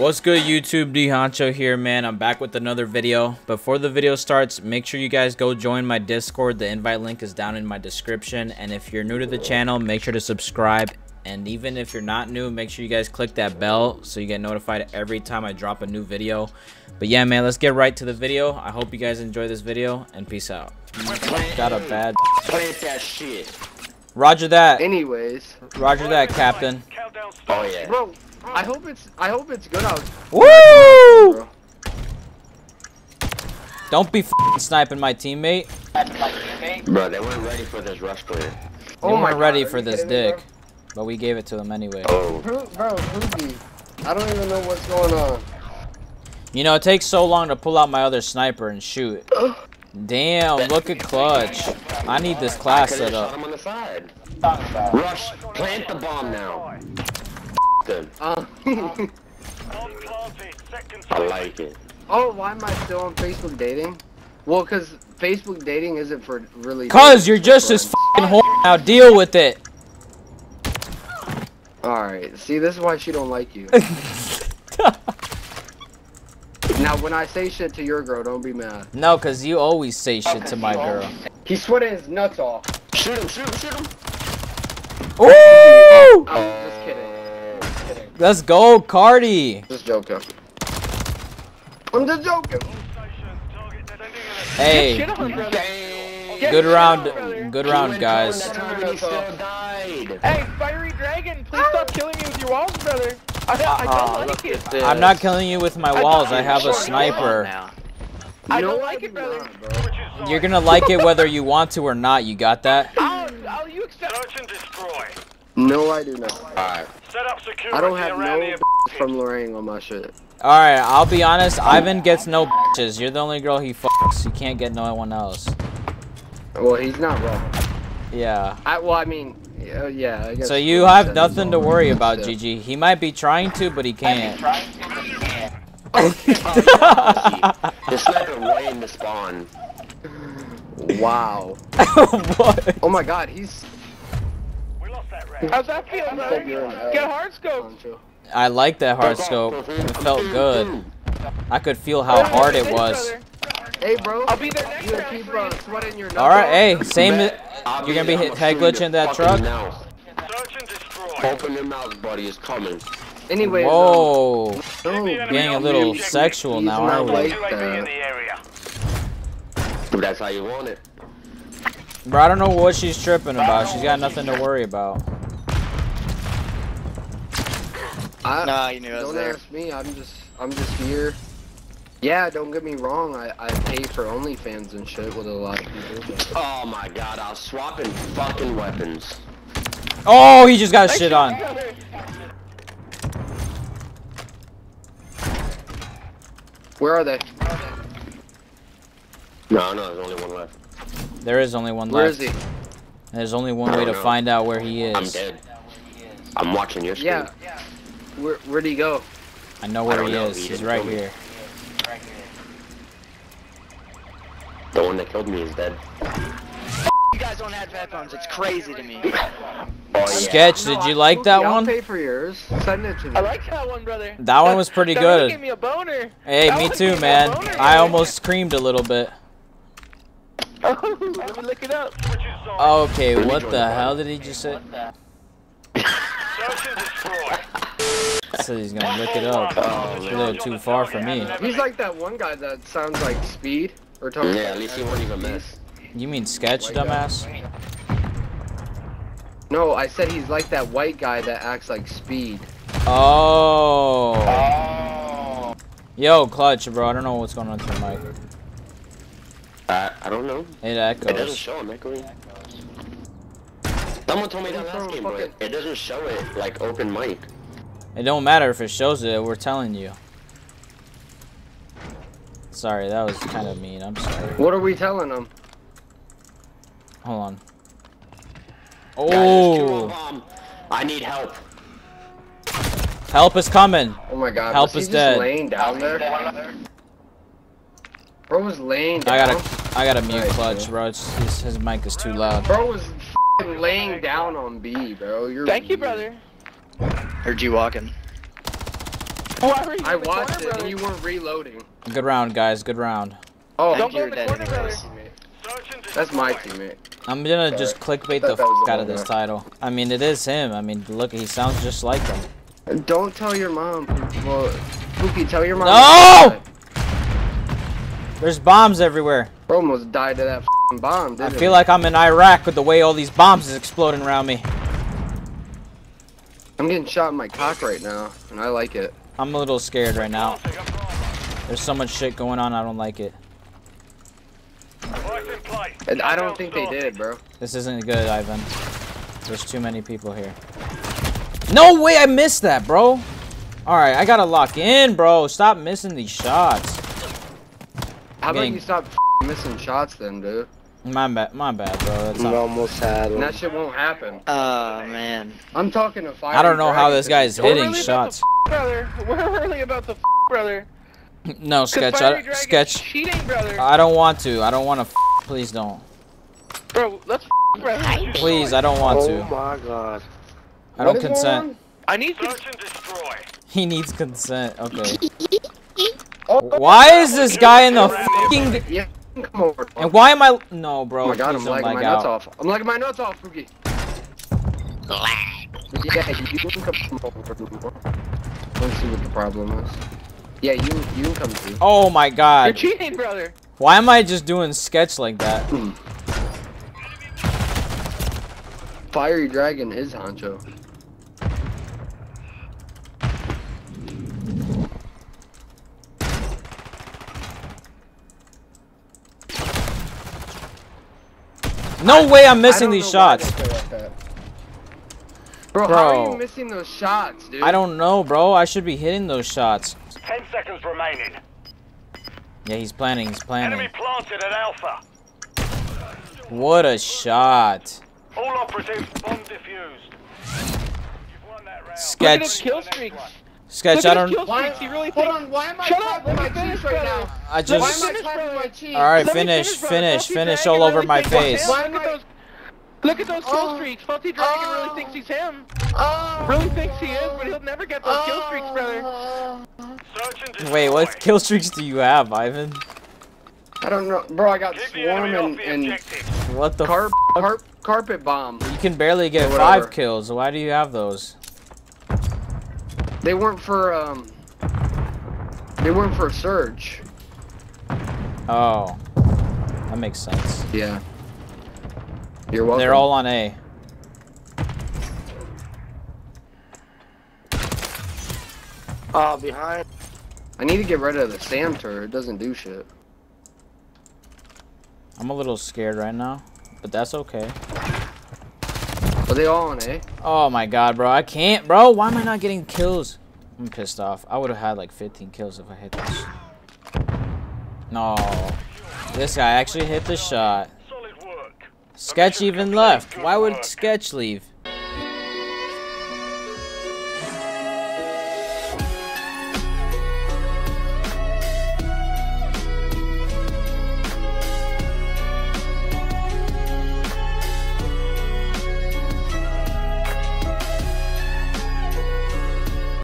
What's good YouTube, D Honcho here man. I'm back with another video. Before the video starts, make sure you guys go join my Discord. The invite link is down in my description. And if you're new to the channel, make sure to subscribe. And even if you're not new, make sure you guys click that bell so you get notified every time I drop a new video. But yeah man, let's get right to the video. I hope you guys enjoy this video and peace out. Got a bad Plant that shit. Roger that. Anyways, Roger that, Captain. Oh yeah. bro, I hope it's I hope it's good out. Woo! Don't be f***ing sniping my teammate. Bro, they weren't ready for this rush clear. Oh they Oh my weren't ready God, for this kidding me, dick. But we gave it to them anyway. Oh. Bro, Who, bro, Hoogie. I don't even know what's going on. You know, it takes so long to pull out my other sniper and shoot. Damn, look at Clutch. I need this class Could've set shot up. him on the side. Rush, plant the bomb now. Them. Uh, I like it. oh, why am I still on Facebook dating? Well, cause Facebook dating isn't for really. Cause you're just as f***ing whore now. Deal with it. All right. See, this is why she don't like you. now, when I say shit to your girl, don't be mad. No, cause you always say shit to my girl. He's sweating his nuts off. Shoot him, shoot him, shoot him. Ooh! I'm Let's go, Cardi. Just joking. I'm just joking. Hey, Shit on, brother. Dang. good round, good round, guys. down that time and he still died. Hey, Fiery Dragon, please stop killing me with your walls, brother. I, I don't like it. Ah, I'm not killing you with my walls. I have a sniper. I don't like it, brother. You're gonna like it whether you want to or not. You got that? Oh, oh, you accept. Search and destroy. No, I do not. Alright. Set up security I don't have no from Lorraine on my shit. All right, I'll be honest. Ivan gets no bitches. You're the only girl he fucks. He can't get no one else. Well, he's not wrong. Yeah. I well, I mean, yeah, yeah. I guess So you have nothing to worry about, Still. Gigi. He might be trying to, but he can't. The sniper way in the spawn. Wow. what? Oh my God, he's. How's that feel, brother? You're an Get hard scope. I like that hard scope. It felt good. I could feel how hard it was. Hey, bro. I'll be there next You gonna round. keep uh, sweating your All right, hey, same. Bet. I'll You're gonna be I'm hit head shoot your glitching that truck. mouth. Search and destroy. Open your mouth, buddy. It's coming. Anyways. Whoa, um, no, getting a little sexual now, He's aren't not we? like- UAV in the area. That's how you want it. Bro, I don't know what she's tripping about. She's got nothing to worry about. I, Nah, you knew I was don't there. ask me. I'm just, I'm just here. Yeah, don't get me wrong. I, I pay for OnlyFans and shit with a lot of people. but- Oh my god, I was swapping fucking weapons. Oh, he just got shit on. Where are they? No, no, there's only one left. There is only one Where left. is he? There's only one way don't to know. find out where he is. I'm dead. I'm watching your screen. Yeah. Where, where'd he go? I know where don't he know, is. he He's didn't right here. The one that killed me is dead. You guys don't have headphones. It's crazy to me. Oh yeah. Sketch, did you like that I'll one? pay for yours. Send it to me. I like that one, brother. That one was pretty that good. gave me a boner. Hey, That me too, gave me man. boner, I almost screamed a little bit. Oh, let me look it up. Okay, what the the hell did he just say? Search and destroy. Said he's gonna look it up. Oh, It's a little too far for me. He's like that one guy that sounds like Speed. Or talking Yeah, at least he won't even miss. You mean sketch, dumbass? No, I said he's like that white guy that acts like Speed. Oh. oh. Yo, clutch, bro. I don't know what's going on with your mic. Uh, I don't know. It echoes. It doesn't show him echoing. Someone told me that last game, but fucking- it doesn't show it like open mic. It don't matter if it shows it. We're telling you. Sorry, that was kind of mean. I'm sorry. What are we telling them? Hold on. Guys, there's two Oh, of 'em. I need help. help is coming. Oh my god. Help was he is just dead. laying down there? Bro was laying I gotta, I gotta mute Alright, clutch, bro. bro. It's, his, his mic is too loud. Bro was f***ing laying down on B, bro. You're Thank you, brother. Heard you walking. Why oh, were you I in the corner, watched it brother? and you weren't reloading. Good round, guys. Good round. Oh, Don't you go were in the corner, brother. anyways. Search and that's my teammate. I'm gonna just clickbait the Thought f out of this title. I mean, it is him. I mean, look, he sounds just like him. And Don't tell your mom. Well, Pookie, tell your mom. No! There's bombs everywhere. Bro almost died to that f***ing bomb, I didn't feel he? like I'm in Iraq with the way all these bombs is exploding around me. I'm getting shot in my cock right now, and I like it. I'm a little scared right now. Planting a bomb. There's so much shit going on. I don't like it. Device in place. And I don't think they did, bro. This isn't good, Ivan. There's too many people here. No way I missed that, bro. All right, I gotta lock in, bro. Stop missing these shots. How about you stop missing shots then, dude? My bad, my bad, bro. That's We not, almost had And that shit won't happen. Oh man. I'm talking to fire. I don't know how this guy's We're hitting really shots. About brother. We're really about the brother. No, 'Cause sketch. Fiery I, Dragon's sketch. cheating, brother. I don't want to. I don't want to. Please don't. Bro, let's f- brother. Please, I don't want oh to. Oh my god. I don't consent. I need to. Search and destroy. He needs consent. Okay. Oh, Why is this oh, guy in the oh, fucking? Yeah, come over. And why am I? No, bro. Oh my god, I'm don't lagging lag my nuts off. I'm lagging my nuts off, Pookie. Yeah, you can come over. Let's see what the problem is. Yeah, you you can come too. Oh my god. You're cheating, brother. Why am I just doing sketch like that? Hmm. Fiery Dragon is Honcho. No way I'm missing these shots. they like that. Bro, how are Bro. you missing those shots, dude? I don't know, bro. I should be hitting those shots. Ten seconds remaining. Yeah, he's planning. He's Enemy planning. planted at Alpha. What a shot. All operatives, bomb defused. You've won that round. Look at his kill streaks. Sketch. I don't. his Why, streaks. He really hold thinks. on, why am I Shut up, my let cheeks right brother. now? I Why am just. I Finish, clapping brother. my cheeks? All right, Let me finish, finish, finish all over really my face. Why Look am at I- those. Look at those kill Oh. streaks. Faulty Dragon Oh. really thinks he's him. Oh. Really thinks he is, but he'll never get those kill streaks, oh. brother. Search and destroy. Wait, what kill streaks do you have, Ivan? I don't know, bro. I got Keep the swarm and, and. What the? carp, carp, carpet bomb. You can barely get five kills. Why do you have those? They weren't for um. They weren't for a surge. Oh, that makes sense. Yeah. You're welcome. They're all on A. Oh, behind. I need to get rid of the Sam turret. It doesn't do shit. I'm a little scared right now, but that's okay. Are they all on A? Oh my god, bro. I can't, bro. Why am I not getting kills? I'm pissed off. I would have had like 15 kills if I hit this. No. This guy actually hit the shot. Sketch even left. Why would Sketch leave?